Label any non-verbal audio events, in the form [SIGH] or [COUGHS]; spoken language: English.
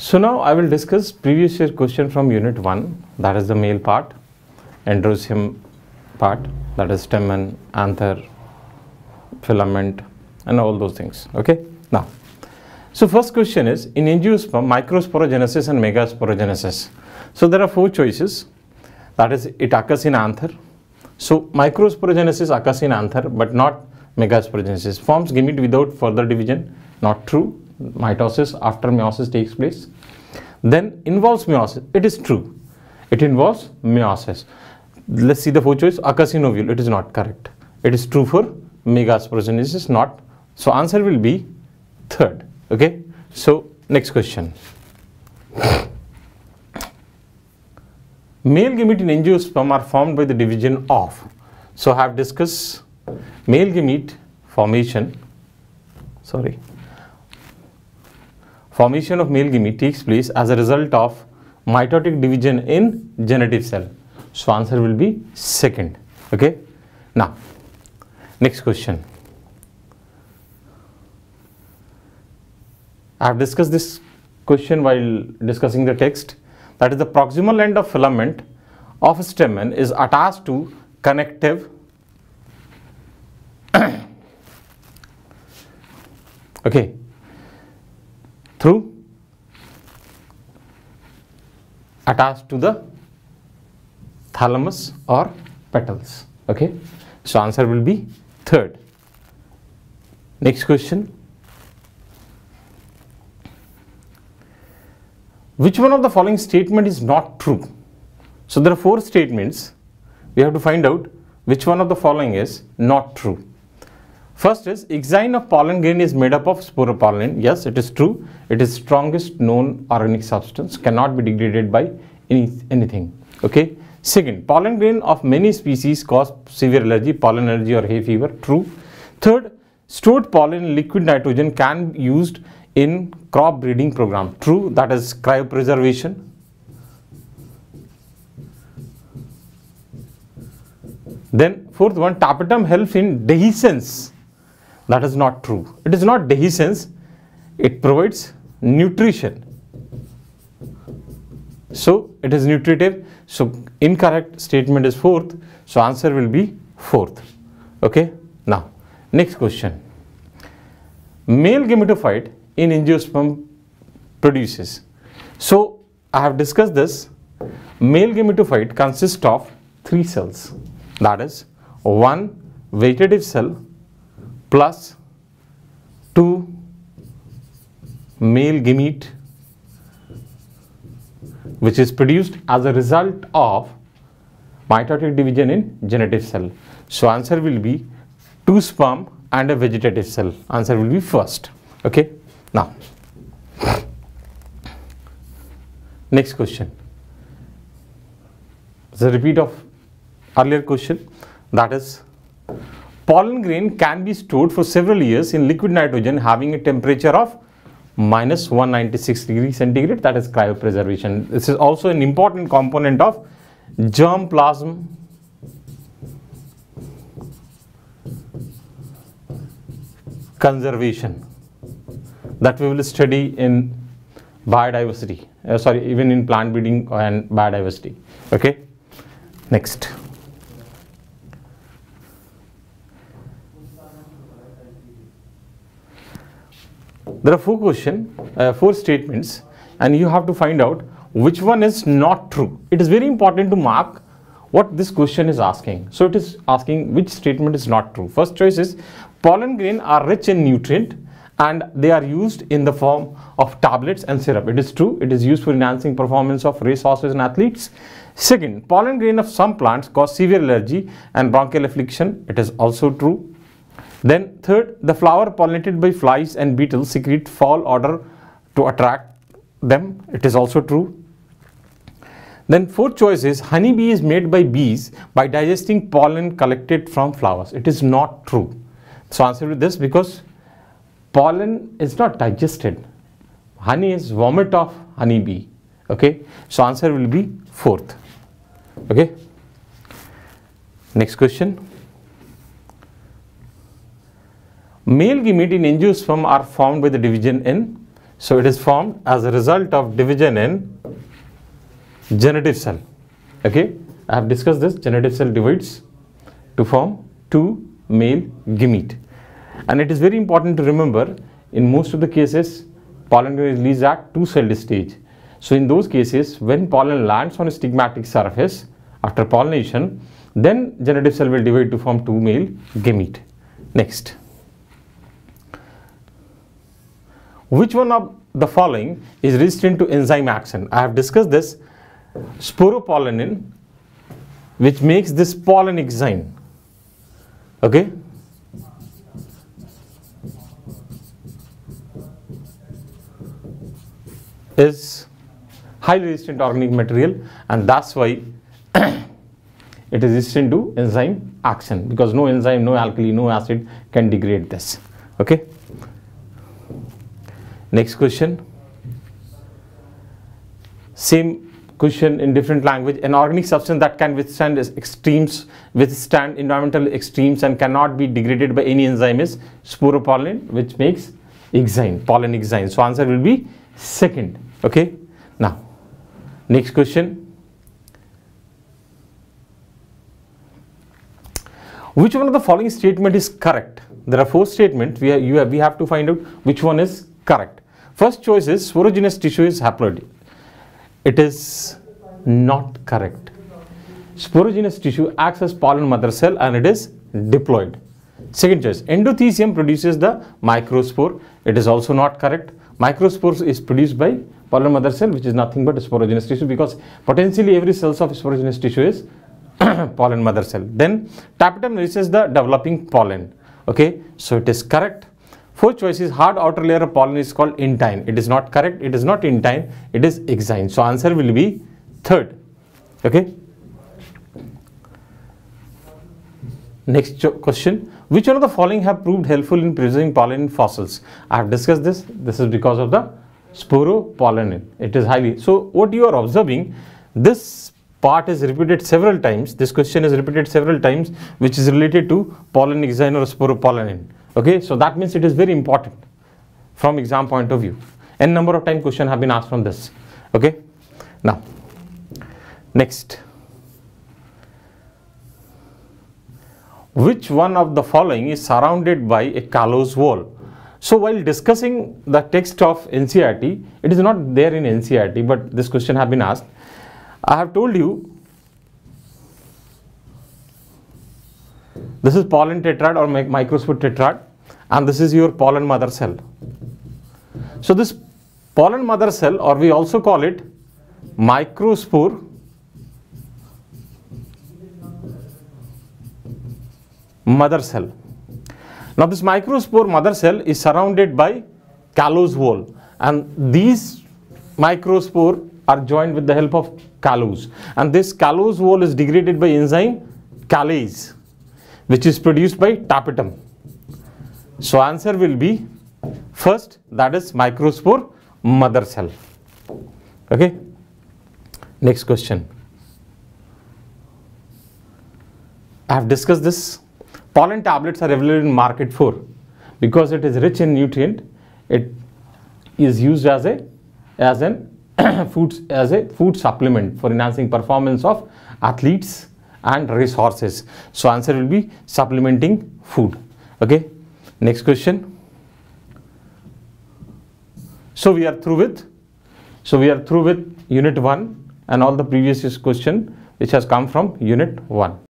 So now I will discuss previous year question from unit 1 that is the male part, androecium part that is stamen, anther, filament and all those things. Okay. Now, so first question is in angiosperm microsporogenesis and megasporogenesis. So there are four choices that is it occurs in anther. So microsporogenesis occurs in anther but not megasporogenesis. Forms gamete without further division not true. Mitosis after meiosis takes place. Then involves meiosis. It is true. It involves meiosis. Let's see the four choice occurs ovule. It is not correct. It is true for megasporogenesis not. So answer will be third. Okay. So next question. Male gamete in angiosperm are formed by the division of. So I have discussed male gamete formation. Sorry. Formation of male gamete takes place as a result of mitotic division in generative cell. So answer will be second. Okay. Now, next question. I have discussed this question while discussing the text that is the proximal end of filament of a stamen is attached to connective [COUGHS] okay through attached to the thalamus or petals okay? So answer will be third. Next question. Which one of the following statement is not true? So there are four statements. We have to find out which one of the following is not true First is exine of pollen grain is made up of sporopollenin. Yes, it is true. It is strongest known organic substance, cannot be degraded by any, anything. Okay. Second, pollen grain of many species cause severe allergy, pollen allergy or hay fever. True. Third, stored pollen liquid nitrogen can be used in crop breeding program. True. That is cryopreservation. Then fourth one, tapetum helps in dehiscence that is not true. It is not dehiscence, it provides nutrition. So it is nutritive. So incorrect statement is fourth. So answer will be fourth. Okay. Now next question. Male gametophyte in angiosperm produces. So I have discussed this. Male gametophyte consists of three cells. That is one vegetative cell plus 2 male gamete which is produced as a result of mitotic division in generative cell. So answer will be 2 sperm and a vegetative cell. Answer will be first. Okay. Now, next question. It's a repeat of earlier question that is pollen grain can be stored for several years in liquid nitrogen having a temperature of minus 196 degree centigrade. That is cryopreservation. This is also an important component of germ plasm. Conservation. That we will study in biodiversity. Uh, sorry even in plant breeding and biodiversity. Okay? Next there are four question, uh, four statements and you have to find out which one is not true. It is very important to mark what this question is asking. So it is asking which statement is not true. First choice is pollen grain are rich in nutrient and they are used in the form of tablets and syrup. It is true. It is used for enhancing performance of racehorses and athletes. Second, pollen grain of some plants cause severe allergy and bronchial affliction. It is also true. Then third, the flower pollinated by flies and beetles secrete fall odor to attract them. It is also true. Then fourth choice is honeybee is made by bees by digesting pollen collected from flowers. It is not true. So answer to this because pollen is not digested. Honey is vomit of honeybee. Okay. So answer will be fourth. Okay. Next question. Male gamete in angiosperm are formed by the division in So it is formed as a result of division in generative cell. Okay, I have discussed this. Generative cell divides to form two male gamete. And it is very important to remember in most of the cases pollen is released at two celled stage. So in those cases when pollen lands on a stigmatic surface after pollination then generative cell will divide to form two male gamete. Next. Which one of the following is resistant to enzyme action? I have discussed this sporopollenin which makes this pollen exine. Okay. is highly resistant organic material and that's why [COUGHS] it is resistant to enzyme action because no enzyme, no alkali, no acid can degrade this. Okay. Next question. Same question in different language. An organic substance that can withstand extremes, withstand environmental extremes and cannot be degraded by any enzyme is sporopollenin which makes exine, pollen exine. So answer will be second. Okay. Now, next question. Which one of the following statement is correct? There are four statements. We, have, have, we have to find out which one is correct. First choice is sporogenous tissue is haploid. It is not correct. Sporogenous tissue acts as pollen mother cell and it is diploid. Second choice, endothecium produces the microspore. It is also not correct. Microspore is produced by pollen mother cell which is nothing but sporogenous tissue because potentially every cells of sporogenous tissue is [CLEARS THROAT] pollen mother cell. Then tapetum releases the developing pollen. Okay, so it is correct. Fourth choice is hard outer layer of pollen is called intine. It is not correct. It is not intine. It is exine. So answer will be third. Okay. Next question. Which one of the following have proved helpful in preserving pollen in fossils? I have discussed this. This is because of the sporopollenin. It is highly. So what you are observing, this part is repeated several times. This question is repeated several times, which is related to pollen exine or sporopollenin. Okay, so that means it is very important from exam point of view. N number of time question have been asked from this. Okay, now next. Which one of the following is surrounded by a callose wall? So while discussing the text of NCERT, it is not there in NCERT, but this question have been asked. I have told you this is pollen tetrad or microspore tetrad and this is your pollen mother cell. So this pollen mother cell or we also call it microspore mother cell. Now this microspore mother cell is surrounded by callose wall and these microspore are joined with the help of callose and this callose wall is degraded by enzyme callase which is produced by tapetum. So answer will be first that is microspore mother cell. Okay. Next question. I have discussed this. Pollen tablets are available in market for because it is rich in nutrient. It is used as a as an [COUGHS] foods as a food supplement for enhancing performance of athletes and racehorses. So answer will be supplementing food. Okay. Next question. So we are through with. So we are through with unit 1 and all the previous question which has come from unit 1.